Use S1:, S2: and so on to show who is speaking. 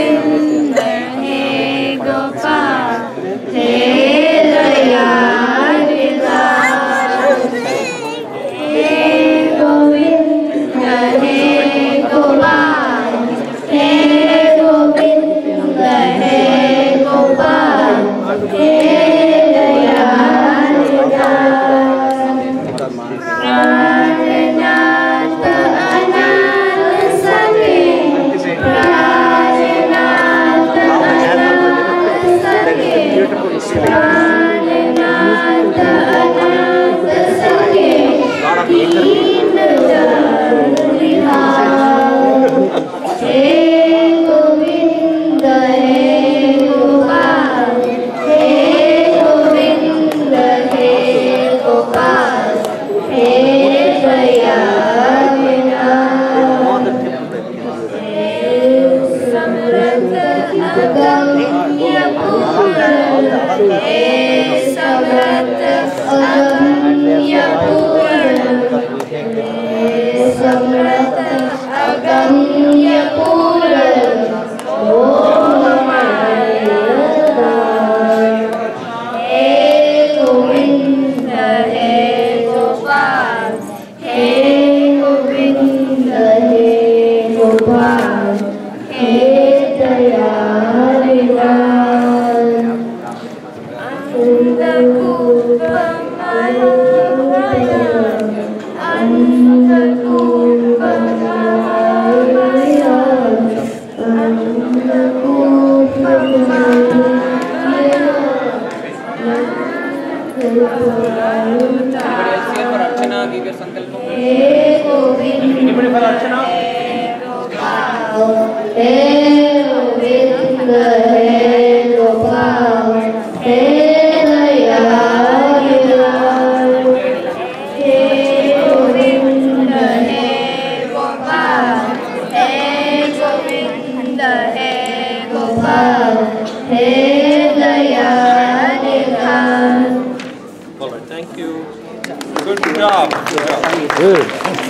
S1: メン 감사합니다. Amen. Wow. All right, thank you. Good job. Good. Job.
S2: Good.